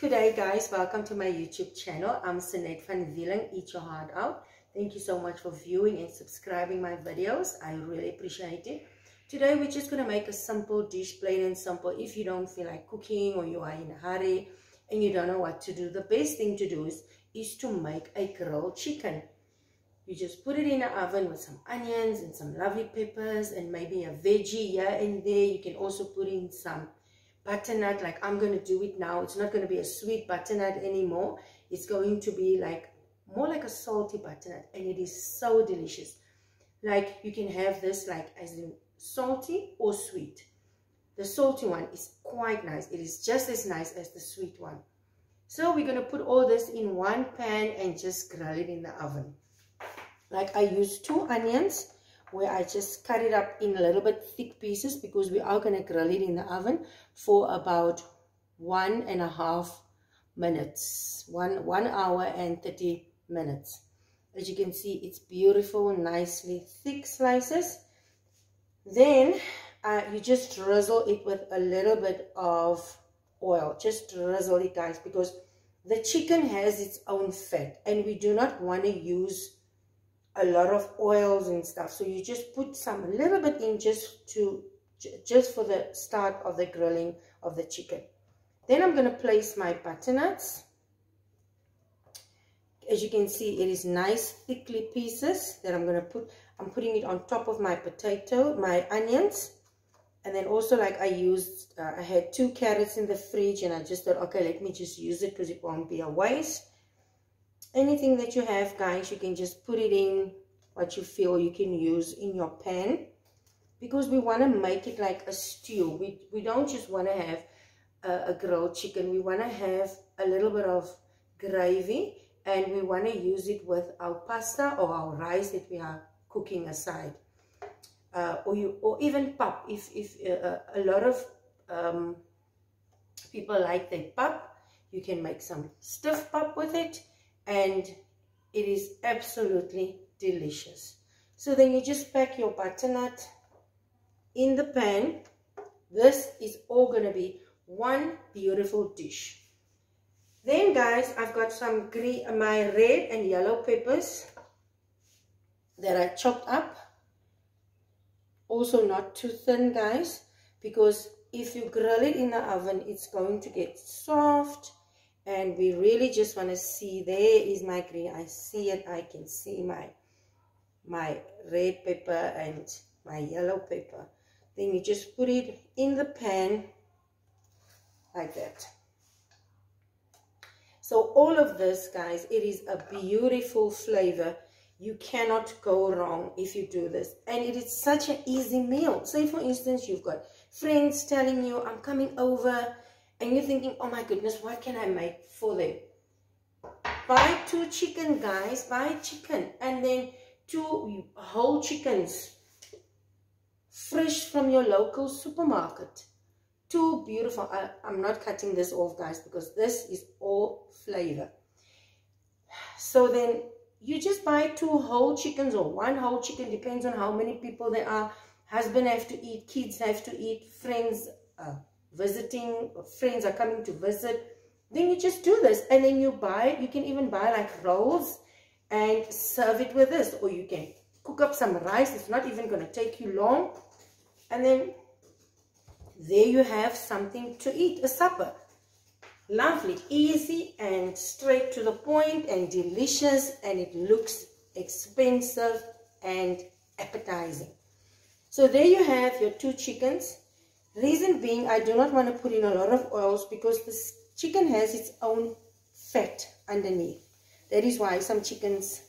Good day guys, welcome to my YouTube channel. I'm Sennett van Wieling, Eat Your Heart Out. Thank you so much for viewing and subscribing my videos. I really appreciate it. Today we're just going to make a simple dish, plain and simple. If you don't feel like cooking or you are in a hurry and you don't know what to do, the best thing to do is, is to make a grilled chicken. You just put it in the oven with some onions and some lovely peppers and maybe a veggie here and there. You can also put in some butternut like I'm going to do it now. It's not going to be a sweet butternut anymore. It's going to be like more like a salty butternut and it is so delicious. Like you can have this like as in salty or sweet. The salty one is quite nice. It is just as nice as the sweet one. So we're going to put all this in one pan and just grill it in the oven. Like I use two onions where I just cut it up in a little bit thick pieces because we are going to grill it in the oven for about one and a half minutes. One one hour and 30 minutes. As you can see it's beautiful nicely thick slices. Then uh, you just drizzle it with a little bit of oil. Just drizzle it guys because the chicken has its own fat and we do not want to use a lot of oils and stuff. So you just put some, a little bit in just to, just for the start of the grilling of the chicken. Then I'm going to place my butternuts. As you can see, it is nice thickly pieces that I'm going to put. I'm putting it on top of my potato, my onions. And then also like I used, uh, I had two carrots in the fridge and I just thought, okay, let me just use it because it won't be a waste anything that you have guys you can just put it in what you feel you can use in your pan. Because we want to make it like a stew. We we don't just want to have a, a grilled chicken. We want to have a little bit of gravy and we want to use it with our pasta or our rice that we are cooking aside. Uh, or you or even pap. If if uh, a lot of um, people like their pap you can make some stiff pap with it and it is absolutely delicious. So then you just pack your butternut in the pan. This is all going to be one beautiful dish. Then guys, I've got some green, my red and yellow peppers that I chopped up. Also not too thin guys, because if you grill it in the oven, it's going to get soft and we really just want to see there is my green i see it i can see my my red pepper and my yellow pepper then you just put it in the pan like that. So all of this guys it is a beautiful flavor. You cannot go wrong if you do this. And it is such an easy meal. Say for instance you've got friends telling you i'm coming over and you're thinking, oh my goodness, what can I make for them? Buy two chicken, guys. Buy chicken. And then two whole chickens. Fresh from your local supermarket. Two beautiful. I, I'm not cutting this off, guys, because this is all flavor. So then you just buy two whole chickens or one whole chicken. Depends on how many people there are. Husband have to eat. Kids have to eat. Friends, uh, visiting, friends are coming to visit, then you just do this. And then you buy, you can even buy like rolls and serve it with this. Or you can cook up some rice. It's not even going to take you long. And then there you have something to eat, a supper. Lovely, easy and straight to the point and delicious and it looks expensive and appetizing. So there you have your two chickens Reason being, I do not want to put in a lot of oils because this chicken has its own fat underneath. That is why some chickens,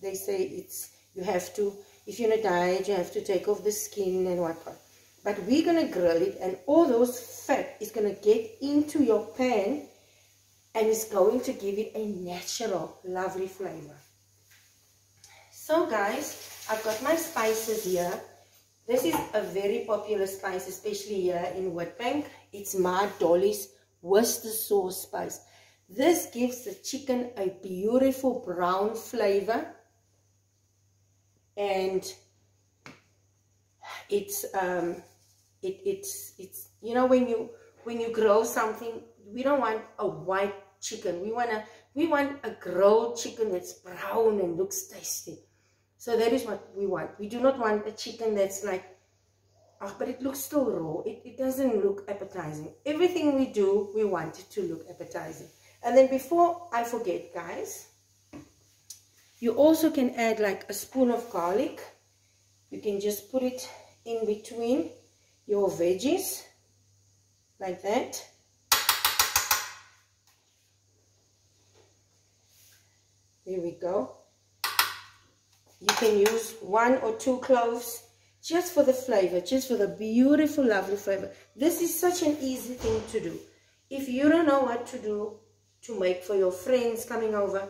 they say it's, you have to, if you're in a diet, you have to take off the skin and whatnot. But we're going to grill it and all those fat is going to get into your pan and it's going to give it a natural, lovely flavor. So guys, I've got my spices here. This is a very popular spice, especially here in Witbank. It's Ma Dolly's Worcester sauce spice. This gives the chicken a beautiful brown flavor. And it's, um, it, it's, it's, you know, when you, when you grow something, we don't want a white chicken. We want a we want a grilled chicken that's brown and looks tasty. So that is what we want. We do not want a chicken that's like, oh, but it looks still raw. It, it doesn't look appetizing. Everything we do, we want it to look appetizing. And then before I forget, guys, you also can add like a spoon of garlic. You can just put it in between your veggies like that. There we go. You can use one or two cloves just for the flavor, just for the beautiful, lovely flavor. This is such an easy thing to do. If you don't know what to do to make for your friends coming over,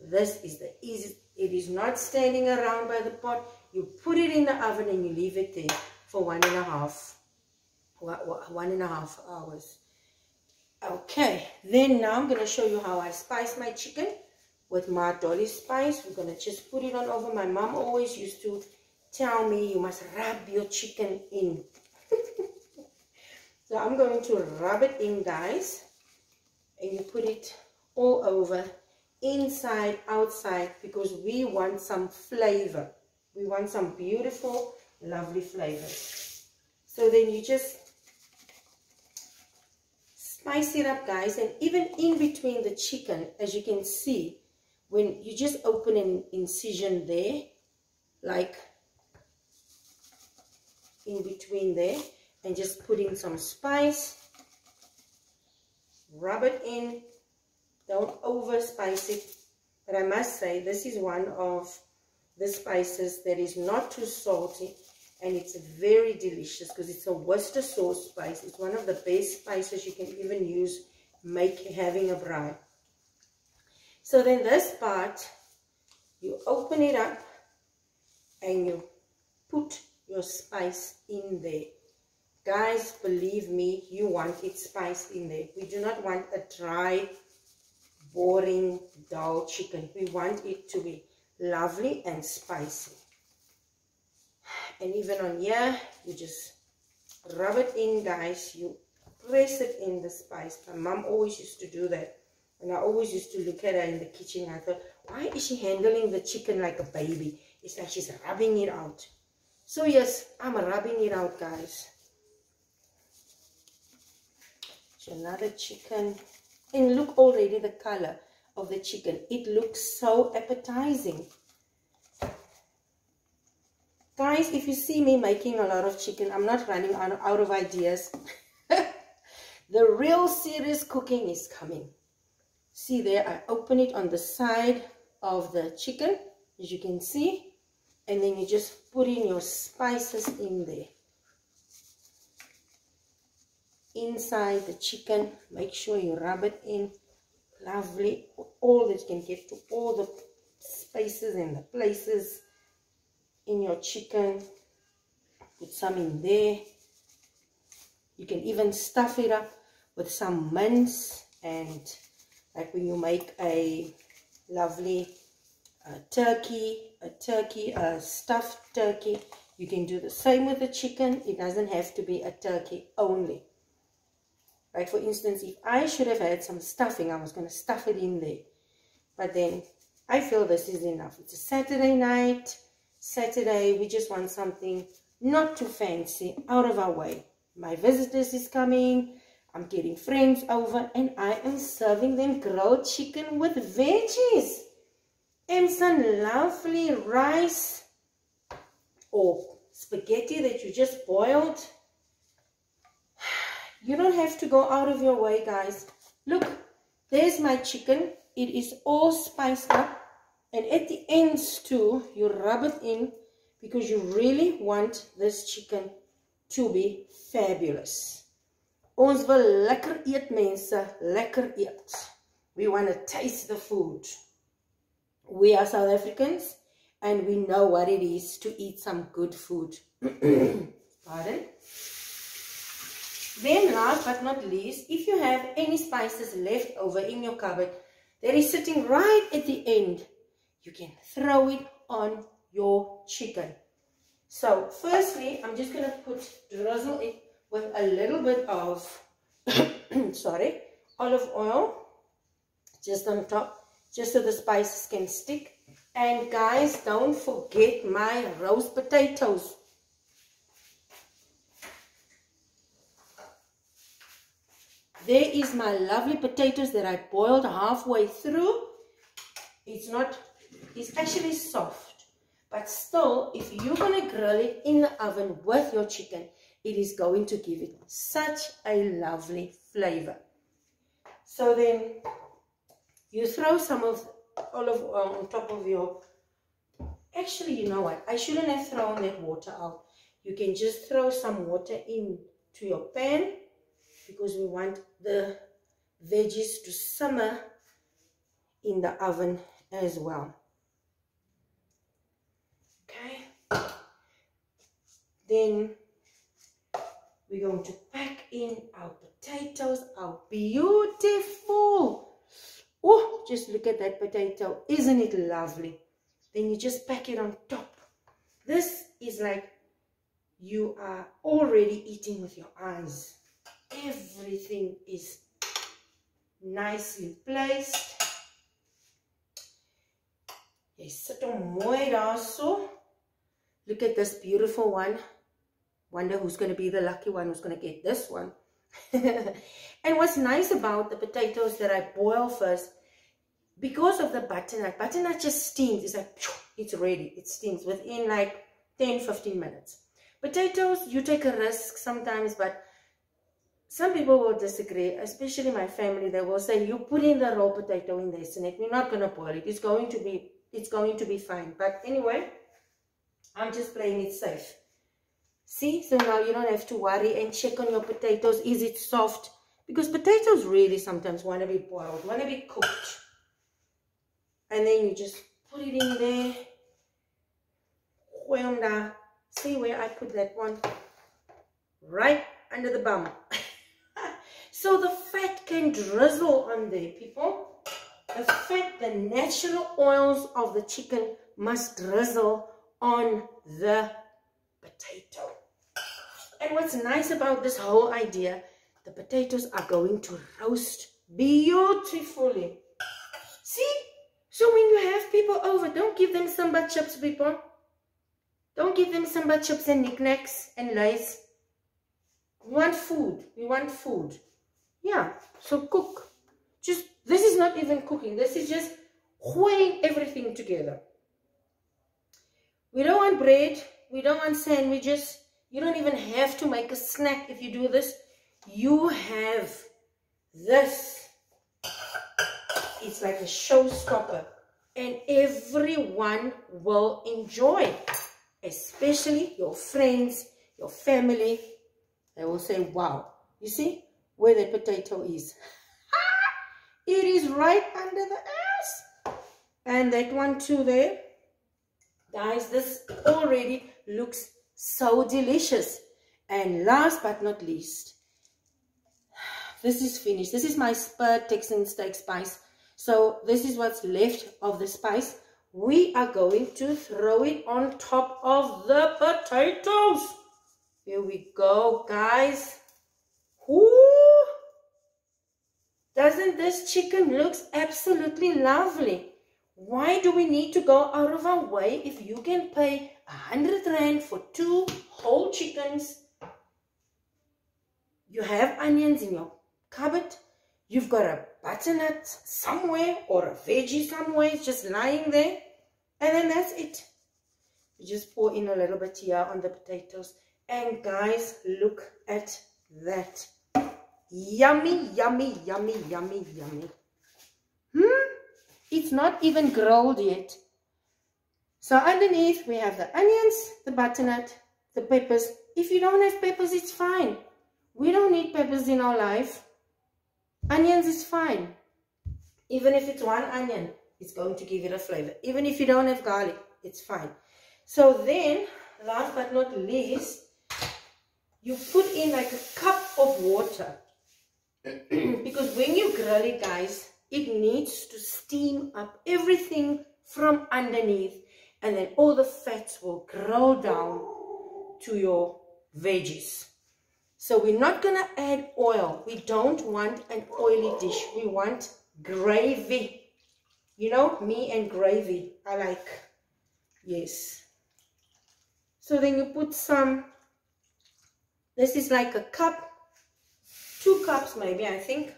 this is the easiest. It is not standing around by the pot. You put it in the oven and you leave it there for one and a half, one and a half hours. Okay, then now I'm going to show you how I spice my chicken with my dolly spice. We're to just put it on over. My mom always used to tell me you must rub your chicken in. so I'm going to rub it in, guys. And you put it all over, inside, outside, because we want some flavor. We want some beautiful, lovely flavors. So then you just spice it up, guys. And even in between the chicken, as you can see, when you just open an incision there like in between there and just put in some spice rub it in. Don't over spice it but I must say this is one of the spices that is not too salty and it's very delicious because it's a Worcester sauce spice. It's one of the best spices you can even use make having a braai so then this part, you open it up and you put your spice in there. Guys, believe me, you want it spiced in there. We do not want a dry, boring, dull chicken. We want it to be lovely and spicy. And even on here, you just rub it in, guys. You press it in the spice. My mom always used to do that. And I always used to look at her in the kitchen. I thought, why is she handling the chicken like a baby? It's like she's rubbing it out. So yes, I'm rubbing it out, guys. So another chicken. And look already the color of the chicken. It looks so appetizing. Guys, if you see me making a lot of chicken, I'm not running out of ideas. the real serious cooking is coming see there I open it on the side of the chicken as you can see and then you just put in your spices in there. Inside the chicken make sure you rub it in lovely all that you can get to all the spaces and the places in your chicken. Put some in there. You can even stuff it up with some mince and like when you make a lovely uh, turkey, a turkey, a stuffed turkey, you can do the same with the chicken. It doesn't have to be a turkey only. Like for instance, if I should have had some stuffing, I was going to stuff it in there. But then I feel this is enough. It's a Saturday night. Saturday, we just want something not too fancy, out of our way. My visitors is coming. I'm getting friends over and I am serving them grilled chicken with veggies and some lovely rice or spaghetti that you just boiled. You don't have to go out of your way, guys. Look, there's my chicken. It is all spiced up. And at the ends too, you rub it in because you really want this chicken to be fabulous. Ons wil lekker eet mense, lekker eet. We want to taste the food. We are South Africans and we know what it is to eat some good food. Pardon? Then last but not least, if you have any spices left over in your cupboard that is sitting right at the end, you can throw it on your chicken. So firstly, I'm just going to put drizzle it with a little bit of, sorry, olive oil just on top, just so the spices can stick. And guys, don't forget my roast potatoes. There is my lovely potatoes that I boiled halfway through. It's not, it's actually soft. But still, if you're going to grill it in the oven with your chicken, it is going to give it such a lovely flavor. So then you throw some of olive oil um, on top of your, actually, you know what? I shouldn't have thrown that water out. You can just throw some water into your pan because we want the veggies to simmer in the oven as well. Okay. Then we're going to pack in our potatoes, our beautiful. Oh, just look at that potato. Isn't it lovely? Then you just pack it on top. This is like you are already eating with your eyes. Everything is nicely placed. Jy sit hom mooi. Look at this beautiful one. Wonder who's going to be the lucky one who's going to get this one. and what's nice about the potatoes that I boil first, because of the butternut, butternut just steams. It's like, it's ready. It steams within like 10, 15 minutes. Potatoes, you take a risk sometimes, but some people will disagree, especially my family. They will say, you put in the raw potato in this and we're not going to boil it. It's going to be, it's going to be fine. But anyway, I'm just playing it safe. See, so now you don't have to worry and check on your potatoes. Is it soft? Because potatoes really sometimes want to be boiled, want to be cooked. And then you just put it in there. See where I put that one? Right under the bum. so the fat can drizzle on there, people. The fat, the natural oils of the chicken must drizzle on the potato. And what's nice about this whole idea, the potatoes are going to roast beautifully. See? So when you have people over, don't give them Simba chips, people. Don't give them Simba chips and Niknaks and lace. We want food. We want food. Yeah, so cook. Just, this is not even cooking. This is just weighing everything together. We don't want bread. We don't want sandwiches. You don't even have to make a snack if you do this. You have this. It's like a showstopper. And everyone will enjoy. Especially your friends, your family. They will say, wow. You see where the potato is? it is right under the ass. And that one too there. Guys, this already looks so delicious. And last but not least, this is finished. This is my spur Texan steak spice. So this is what's left of the spice. We are going to throw it on top of the potatoes. Here we go, guys. Ooh! Doesn't this chicken looks absolutely lovely? Why do we need to go out of our way if you can pay a hundred rand for two whole chickens? You have onions in your cupboard. You've got a butternut somewhere or a veggie somewhere. Just lying there. And then that's it. You just pour in a little bit here on the potatoes. And guys, look at that. Yummy, yummy, yummy, yummy, yummy. Hmm? It's not even grilled yet. So underneath we have the onions, the butternut, the peppers. If you don't have peppers, it's fine. We don't need peppers in our life. Onions is fine. Even if it's one onion, it's going to give it a flavor. Even if you don't have garlic, it's fine. So then, last but not least, you put in like a cup of water. because when you grill it, guys, it needs to steam up everything from underneath and then all the fats will grow down to your veggies. So we're not going to add oil. We don't want an oily dish. We want gravy. You know, me and gravy. I like, yes. So then you put some, this is like a cup, two cups maybe, I think.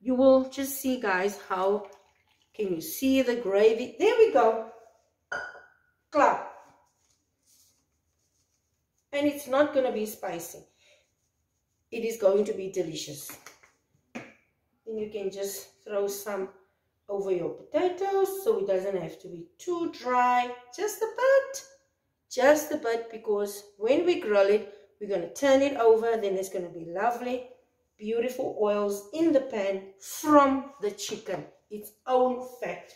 You will just see, guys, how, can you see the gravy? There we go. And it's not going to be spicy. It is going to be delicious. Then you can just throw some over your potatoes so it doesn't have to be too dry. Just a bit. Just a bit because when we grill it, we're going to turn it over. Then it's going to be lovely, beautiful oils in the pan from the chicken. Its own fat.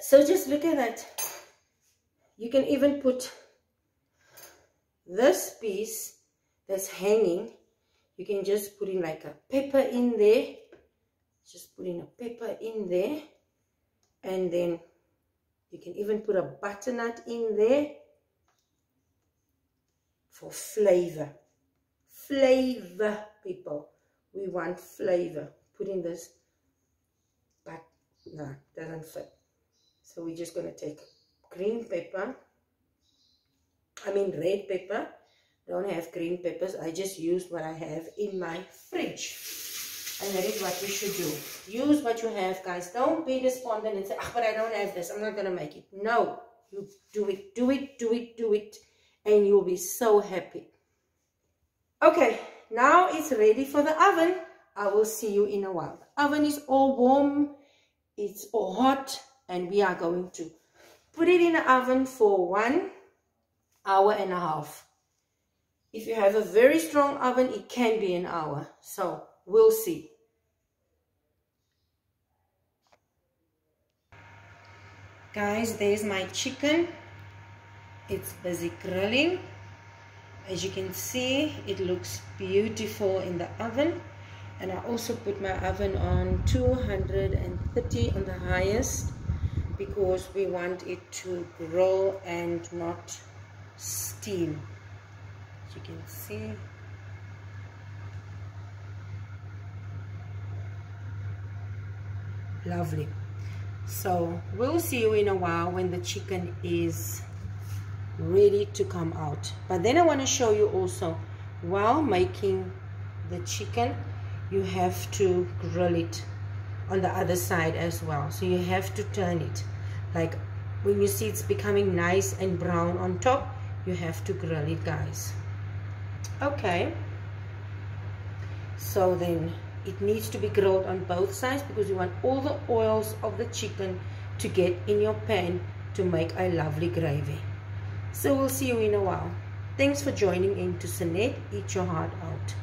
So just look at that. You can even put this piece that's hanging you can just put in like a pepper in there. Just put in a pepper in there. And then you can even put a butternut in there for flavor. Flavor people. We want flavor. Put in this but no doesn't fit. So we're just going to take green pepper I mean red pepper. Don't have green peppers. I just used what I have in my fridge. And that is what you should do. Use what you have, guys. Don't be despondent and say, oh, but I don't have this. I'm not to make it. No. You do it, do it, do it, do it. And you'll be so happy. Okay. Now it's ready for the oven. I will see you in a while. The oven is all warm. It's all hot. And we are going to put it in the oven for one hour and a half. If you have a very strong oven, it can be an hour. So we'll see. Guys, there's my chicken. It's busy grilling. As you can see, it looks beautiful in the oven. And I also put my oven on 230 on the highest because we want it to grow and not steam. As you can see. Lovely. So we'll see you in a while when the chicken is ready to come out. But then I want to show you also while making the chicken you have to grill it on the other side as well. So you have to turn it. Like when you see it's becoming nice and brown on top you have to grill it guys. Okay. So then it needs to be grilled on both sides because you want all the oils of the chicken to get in your pan to make a lovely gravy. So we'll see you in a while. Thanks for joining in to Sennett Eat Your Heart Out